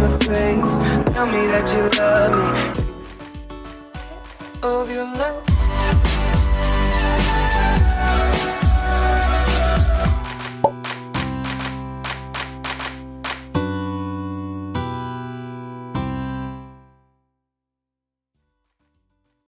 my face. Tell me that you love me. Of your love.